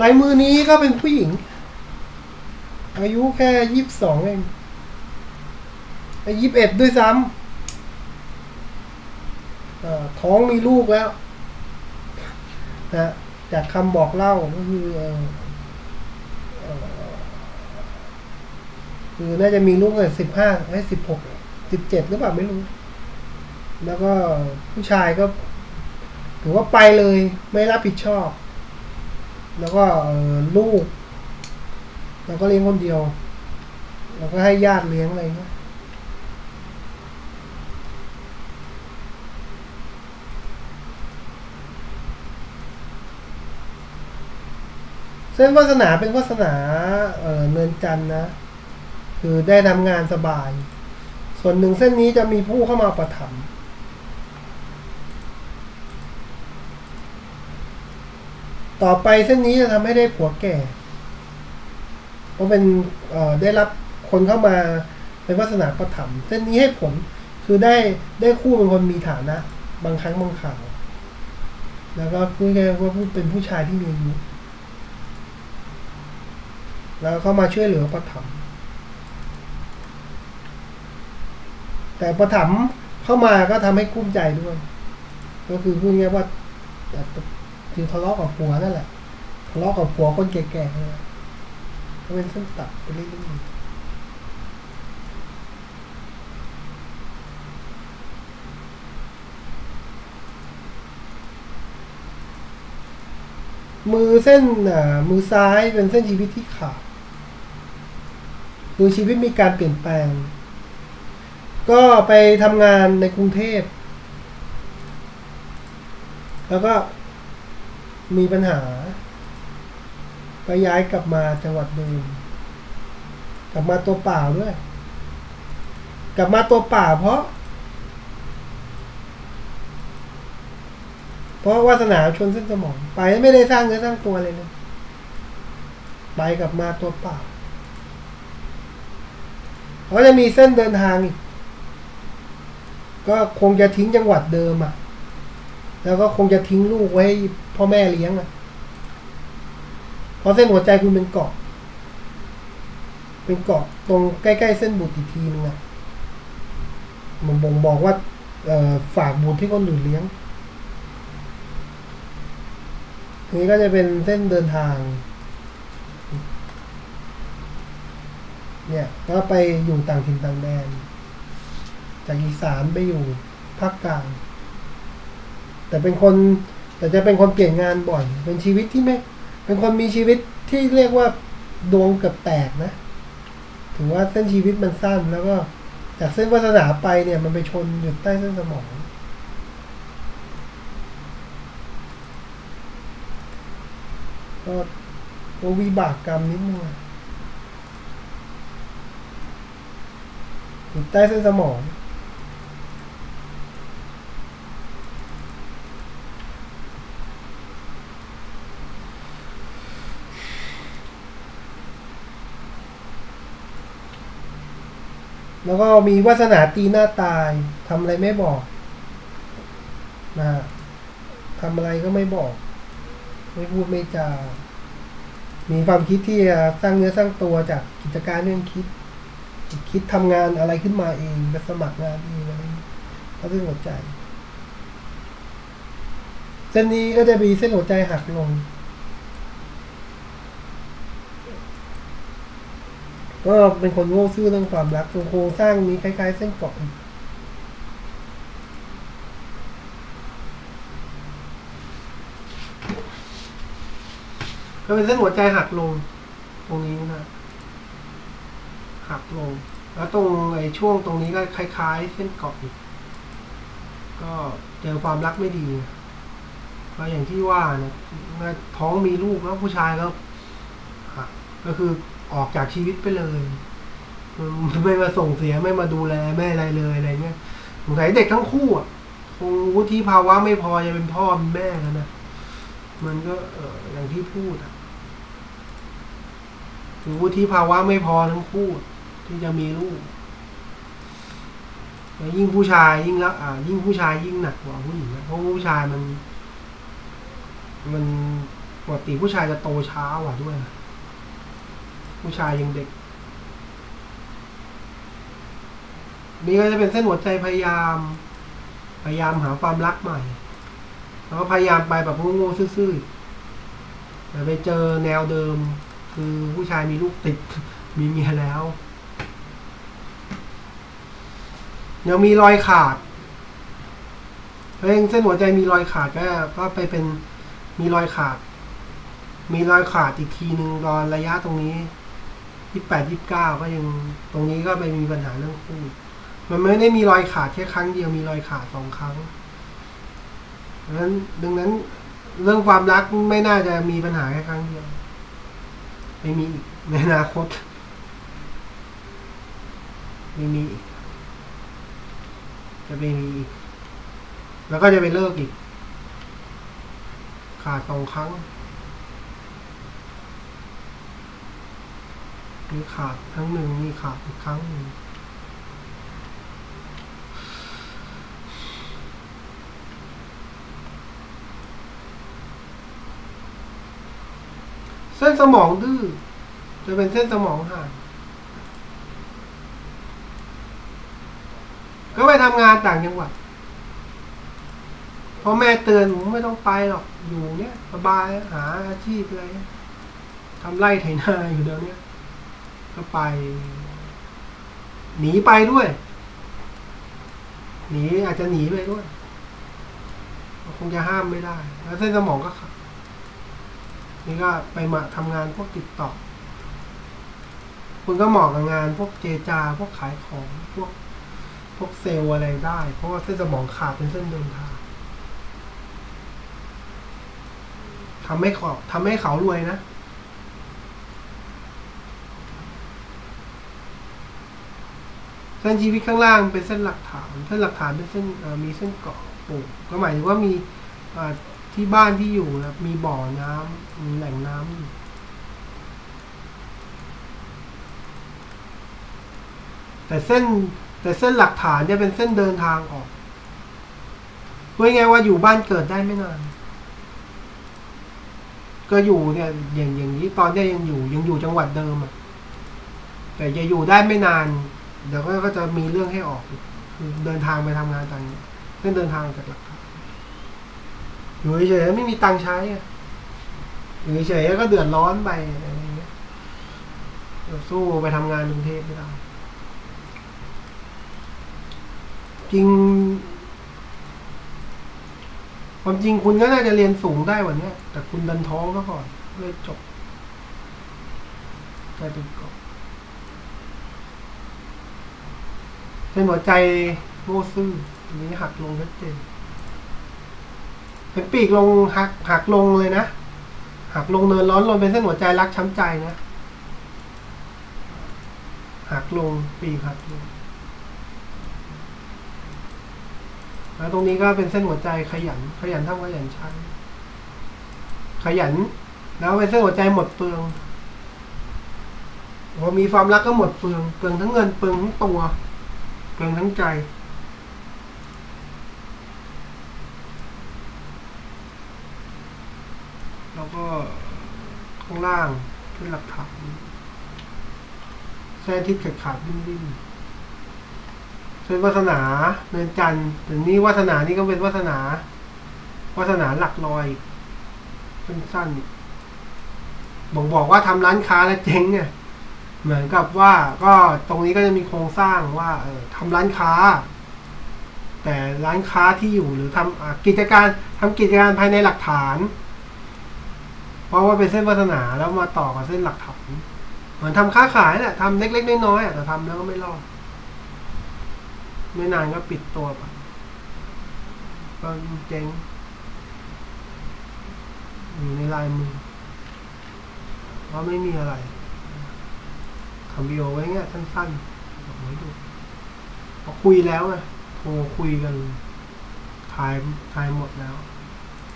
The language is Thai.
ลายมือนี้ก็เป็นผู้หญิง อายุแค่ยี่สิบสองเองยี่สิบเอ็ดด้วยซ้ำท้องมีลูกแล้วนะจากคำบอกเล่าก็คือเอ่อเอ่อคือน่าจะมีลูกตั้งแต่สิบห้าให้สิบหกสิบเจ็ดหรือเปล่าไม่รู้ แล้วก็ผู้ชายก็ถือว่าไปเลยไม่รับผิดชอบ แล้วก็ลูก แล้วก็เลี้ยงคนเดียว แล้วก็ให้ญาติเลี้ยงอะไรเงี้ยเส้นวาสนาเป็นวาสนาเออเนินจันนะ คือได้ทำงานสบาย ส่วนหนึ่งเส้นนี้จะมีผู้เข้ามาประถมภ์ ต่อไปเส้นนี้จะทำให้ได้ผัวแก่เพราะเป็นได้รับคนเข้ามาเป็นวาสนาประถมเส้นนี้ให้ผลคือได้ได้คู่เป็นคนมีฐานะ บางครั้งบางข่าว แล้วก็พูดง่ายว่าเป็นผู้ชายที่มีอายุแล้วเข้ามาช่วยเหลือประถมแต่ประถมเข้ามาก็ทำให้กุ้มใจด้วย ก็คือพูดง่ายว่า คือทะเลาะกับผัวนั่นแหละทะเลาะกับผัวคนแก่ๆนั่นแหละก็เป็นเส้นตัดไปเรื่อยๆมือเส้นอ่ามือซ้ายเป็นเส้นชีวิตที่ขาดคือชีวิตมีการเปลี่ยนแปลง ก็ไปทำงานในกรุงเทพ แล้วก็ มีปัญหา ก็ย้ายกลับมาจังหวัดเดิม กลับมาตัวเปล่าด้วย กลับมาตัวเปล่าเพราะ เพราะวาสนาชนเส้นสมอง ไปไม่ได้สร้างเนื้อสร้างตัวเลยเลยไปกลับมาตัวเปล่าเขาจะมีเส้นเดินทางอีก ก็คงจะทิ้งจังหวัดเดิมอะ แล้วก็คงจะทิ้งลูกไว้ให้พ่อแม่เลี้ยงอะเพราะเส้นหัวใจคุณเป็นเกาะ เป็นเกาะตรงใกล้ๆเส้นบุตรอีกทีนึงอะมันบ่งบอกว่าเออฝากบุตรที่คนอื่นเลี้ยงทีนี้ก็จะเป็นเส้นเดินทาง เนี่ยก็ไปอยู่ต่างถิ่นต่างแดน จากอีสานไปอยู่ภาคกลาง แต่เป็นคน แต่จะเป็นคนเปลี่ยนงานบ่อย เป็นชีวิตที่ไม่ เป็นคนมีชีวิตที่เรียกว่าดวงเกือบแตกนะ ถือว่าเส้นชีวิตมันสั้นแล้วก็ จากเส้นวาสนาไปเนี่ยมันไปชนอยู่ใต้เส้นสมองก็ก็วิบากกรรมนิดนึงอะอยู่ใต้เส้นสมอง แล้วก็มีวาสนาตีหน้าตายทำอะไรไม่บอกนะทำอะไรก็ไม่บอก ไม่พูดไม่จา มีความคิดที่จะสร้างเนื้อสร้างตัวจากกิจการเรื่องคิด คิดทำงานอะไรขึ้นมาเองไปสมัครงานเองอะไรเขาเส้นหัวใจ เส้นนี้ก็จะมีเส้นหัวใจหักลง ก็เป็นคนโง่ซื่อเรื่องความรักโครงสร้างนี้คล้าย ๆ เส้นเกาะอีกก็เป็นเส้นหัวใจหักลง ตรงนี้นะหักลง แล้วตรงไอ้ช่วงตรงนี้ก็คล้าย ๆ เส้นเกาะอีกก็เจอความรักไม่ดีก็อย่างที่ว่าเนี่ยท้องมีลูกแล้วผู้ชายก็ก็คือ ออกจากชีวิตไปเลยไม่มาส่งเสียไม่มาดูแลไม่อะไรเลยอะไรเงี้ยสงสัยเด็กทั้งคู่อะคงวุฒิภาวะไม่พอจะเป็นพ่อเป็นแม่กันนะมันก็เอออย่างที่พูดอะคือวุฒิภาวะไม่พอทั้งคู่ ที่จะมีลูกแล้วยิ่งผู้ชายยิ่งละอ่า ยิ่งผู้ชายยิ่งหนักกว่าผู้หญิงนะเพราะผู้ชายมัน มันปกติผู้ชายจะโตช้ากว่าด้วยนะ ผู้ชายยังเด็ก นี่ก็จะเป็นเส้นหัวใจพยายาม พยายามหาความรักใหม่ แล้วก็พยายามไปแบบโง่ๆซื่อๆแต่ไปเจอแนวเดิม คือผู้ชายมีลูกติด มีเมียแล้ว ยังมีรอยขาดเพราะฉะนั้นเส้นหัวใจมีรอยขาดก็ก็ไปเป็นมีรอยขาด มีรอยขาดอีกทีหนึ่งตอนระยะตรงนี้ ยี่แปดยี่เก้าก็ยังตรงนี้ก็ไปมีปัญหาเรื่องคู่มันไม่ได้มีรอยขาดแค่ครั้งเดียวมีรอยขาดสองครั้งดังนั้นดังนั้นเรื่องความรักไม่น่าจะมีปัญหาแค่ครั้งเดียว ไม่มีในอนาคต ไม่มีจะไม่มีอีกแล้วก็จะไปเลิกอีก ขาดสองครั้ง มีขาดครั้งหนึ่งมีขาดอีกครั้งหนึ่งเส้นสมองดื้อจะเป็นเส้นสมองห่างก็ไปทำงานต่างจังหวัดพอแม่เตือนผมไม่ต้องไปหรอก อยู่เนี้ยสบายหาอาชีพอะไรทำไร่ไถนาอยู่เดี๋ยวนี้ ก็ไป หนีไปด้วย หนีอาจจะหนีไปด้วย คงจะห้ามไม่ได้ แล้วเส้นสมองก็ขาดนี่ก็ไปมาทำงานพวกติดต่อคุณก็เหมาะกับงานพวกเจจา พวกขายของ พวกพวกเซลอะไรได้ เพราะว่าเส้นสมองขาดเป็นเส้นเดินทางทำให้เขาทำให้เขารวยนะ ส้นชีวิตข้างล่างเป็นเส้นหลักฐาน เส้นหลักฐานเป็นเส้นมีเส้นเกาะปลูกก็หมายถึงว่ามีที่บ้านที่อยู่นะมีบ่อน้ำแหล่งน้ำแต่เส้นแต่เส้นหลักฐานจะเป็นเส้นเดินทางออกพูดง่ายว่าอยู่บ้านเกิดได้ไม่นาน ก็อยู่เนี่ยอย่างอย่างนี้ตอนเนี้ยยังอยู่ยังอยู่จังหวัดเดิมอะแต่จะอยู่ได้ไม่นาน เดี๋ยวก็จะมีเรื่องให้ออกคือเดินทางไปทำงานต่างจังหวัดเส้นเดินทางจากหลักอยู่เฉยๆไม่มีตังค์ใช้อยู่เฉยๆก็เดือดร้อนไปอะไรเงี้ยสู้ไปทำงานกรุงเทพไม่ได้จริงความจริงคุณก็น่าจะเรียนสูงได้วันนี้แต่คุณดันท้องซะก่อนเลยจบกลายเป็นกบ เส้นหัวใจโมซื่อนนี้หักลงชัดเจนเป็นปีกลงหักหักลงเลยนะ หักลงเนินร้อนลงเป็นเส้นหัวใจรักช้ำใจนะ หักลงปีกหักลงแล้วตรงนี้ก็เป็นเส้นหัวใจขยัน ขยันทำขยันใช้ขยัน แล้วเป็นเส้นหัวใจหมดเปลืองพอมีความรักก็หมดเปลืองเปลืองทั้งเงินเปลืองทั้งตัว เปลืองทั้งใจ แล้วก็ข้างล่างเป็นหลักฐานเส้นที่ขาดขาดดิ้นดิ้นเป็นวาสนาเนินจันทร์ถึงนี้วาสนานี่ก็เป็นวาสนาวาสนาหลักลอยสั้นๆบอกบอกว่าทำร้านค้าแล้วเจ๊งเนี่ย เหมือนกับว่าก็ตรงนี้ก็จะมีโครงสร้างว่าเออทำร้านค้า แต่ร้านค้าที่อยู่หรือทำอ่ากิจการทำกิจการภายในหลักฐาน เพราะว่าเป็นเส้นวาสนาแล้วมาต่อกับเส้นหลักฐานเหมือนทำค้าขายแหละทำเล็กๆน้อยๆแต่ทำแล้วก็ไม่รอดไม่นานก็ปิดตัวไปก็เจ๊งอยู่ในลายมือเพราะไม่มีอะไร ทำวิดีโอไว้เงี้ยสั้นๆบอกไว้ดูพอคุยแล้วไงโทรคุยกันถ่ายถ่ายหมดแล้ว